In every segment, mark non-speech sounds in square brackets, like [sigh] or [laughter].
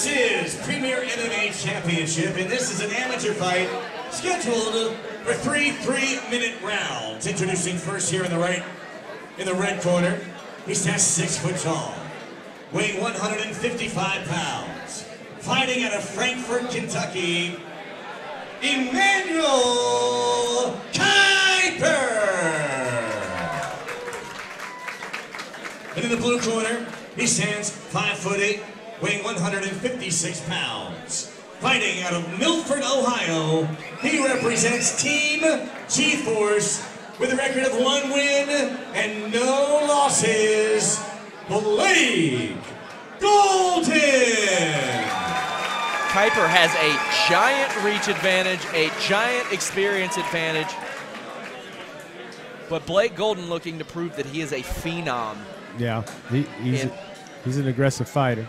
This is Premier MMA Championship, and this is an amateur fight scheduled for three three-minute rounds. Introducing first here in the right, in the red corner, he stands six foot tall, weighing 155 pounds, fighting out of Frankfort, Kentucky, Emmanuel Kiper. And in the blue corner, he stands five foot eight, weighing 156 pounds. Fighting out of Milford, Ohio, he represents Team G-Force with a record of one win and no losses. Blake Golden. Kiper has a giant reach advantage, a giant experience advantage. But Blake Golden looking to prove that he is a phenom. Yeah, he, he's, And- a, he's an aggressive fighter.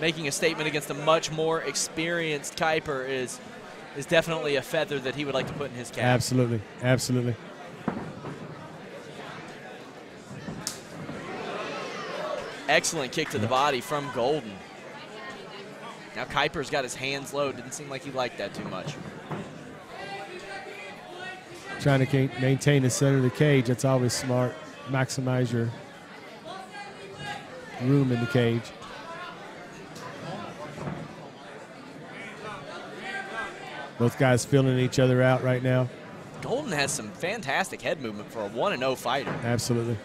Making a statement against a much more experienced Kiper is is definitely a feather that he would like to put in his cap. Absolutely, absolutely. Excellent kick to the body from Golden. Now Kiper's got his hands low. Didn't seem like he liked that too much. Trying to maintain the center of the cage, that's always smart. Maximize your room in the cage. Both guys feeling each other out right now. Golden has some fantastic head movement for a 1 0 fighter. Absolutely.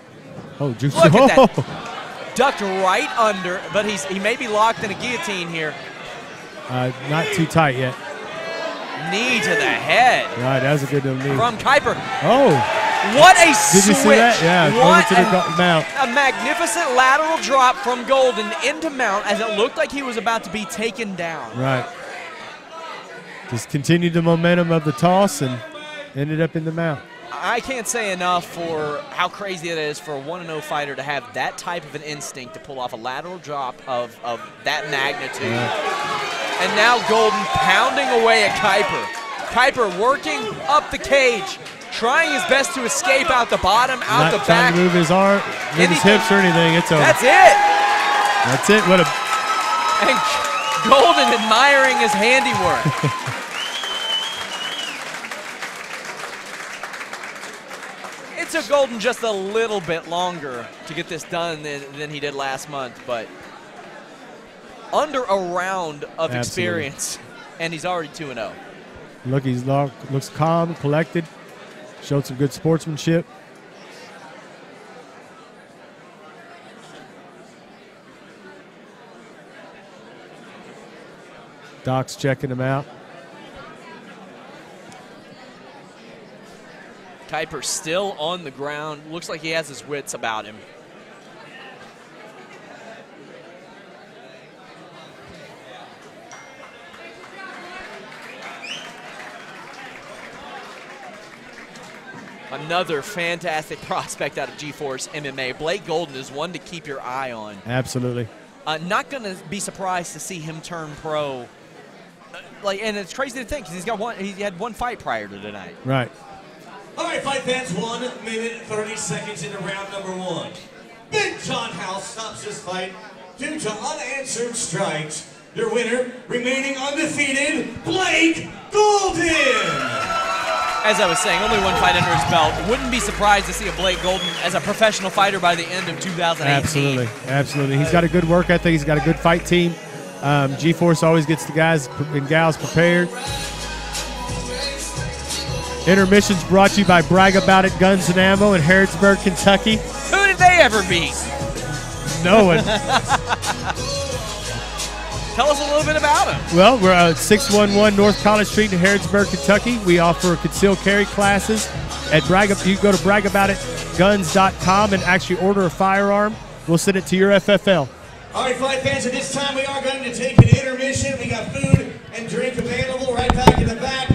Oh, juicy. Look at that. [laughs] Ducked right under, but he's he may be locked in a guillotine here. Uh, not too tight yet. Knee to the head Right, that was a good little knee. from Kiper. Oh, What a did switch! you see that? Yeah, over what to the mount. a magnificent lateral drop from Golden into mount as it looked like he was about to be taken down. Right. Just continued the momentum of the toss and ended up in the mount. I can't say enough for how crazy it is for a 1 0 fighter to have that type of an instinct to pull off a lateral drop of, of that magnitude. And now Golden pounding away at Kiper. Kiper working up the cage, trying his best to escape out the bottom, out Not the back. to move his arm, move his hips or anything. It's over. That's it. That's it. What a And Golden admiring his handiwork. [laughs] it took Golden just a little bit longer to get this done than, than he did last month, but under a round of Absolutely. experience, and he's already 2 0. look. He's lo- looks calm, collected. Showed some good sportsmanship. Doc's checking him out. Kiper still on the ground. Looks like he has his wits about him. Another fantastic [laughs] prospect out of G-Force MMA. Blake Golden is one to keep your eye on. Absolutely. Uh, not going to be surprised to see him turn pro. Uh, like, and it's crazy to think 'cause he's got one. He had one fight prior to tonight. Right. All right, fight fans, one minute, 30 seconds into round number one. Big John House stops this fight due to unanswered strikes. Your winner, remaining undefeated, Blake Golden. As I was saying, only one fight under his belt. Wouldn't be surprised to see a Blake Golden as a professional fighter by the end of 2018. Absolutely, absolutely. He's got a good work ethic. He's got a good fight team. Um, G-Force always gets the guys and gals prepared. Intermissions brought to you by Brag About It Guns and Ammo in Harrodsburg, Kentucky. Who did they ever beat? No one. [laughs] Tell us a little bit about them. well, we're uh, at 611 North College Street in Harrodsburg, Kentucky. We offer concealed carry classes at Brag. You can go to bragaboutitguns.com and actually order a firearm. We'll send it to your FFL. All right, fight fans, at this time we are going to take an intermission. We got food and drink available right back in the back.